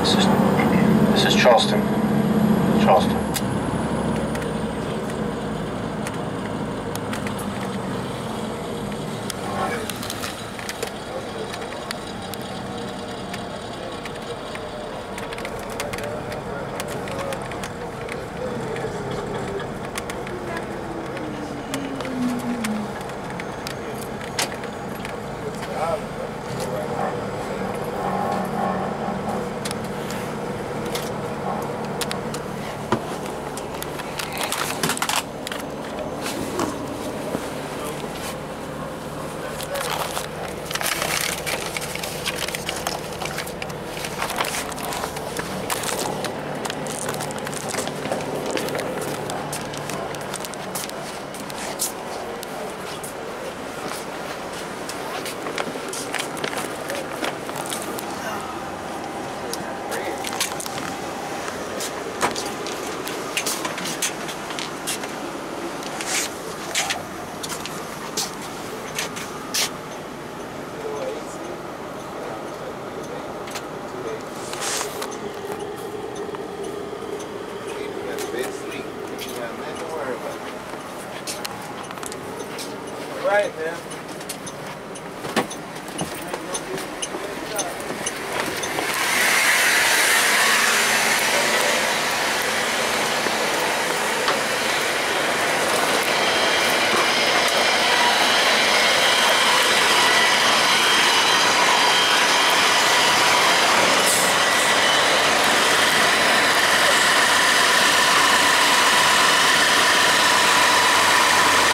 This is this is Charleston. Charleston. right, man.